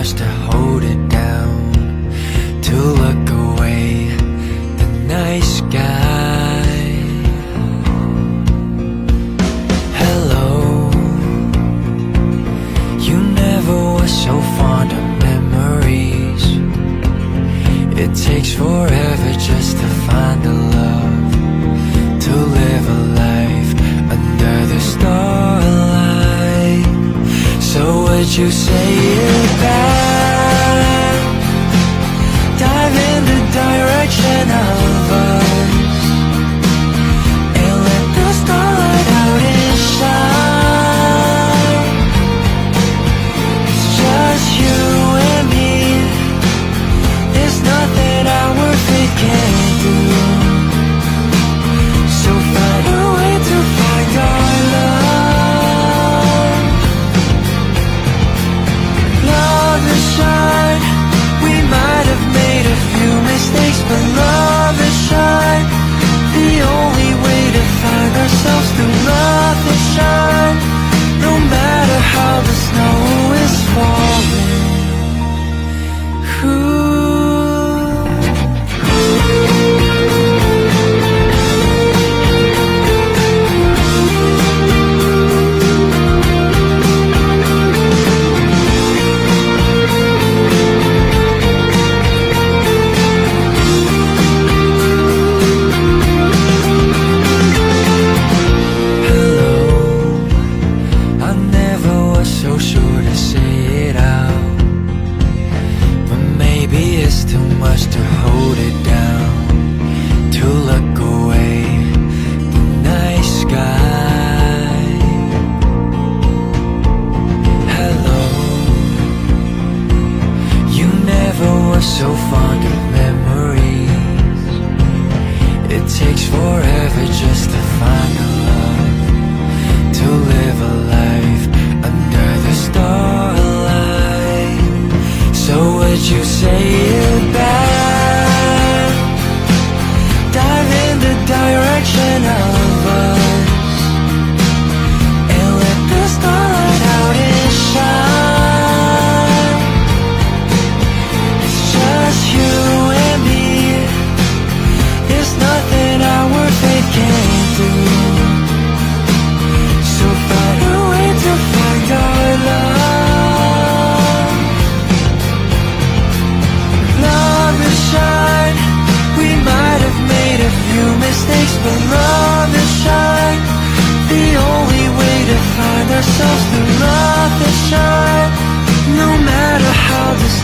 to hold it down To look away. The night sky Hello. You never were so fond of memories. It takes forever just to find the love To live a life under the starlight. So would you say it? back. so fond of memories. It takes forever just to find a love To live a life under the stars. shine The only way to find ourselves through love is shine No matter how this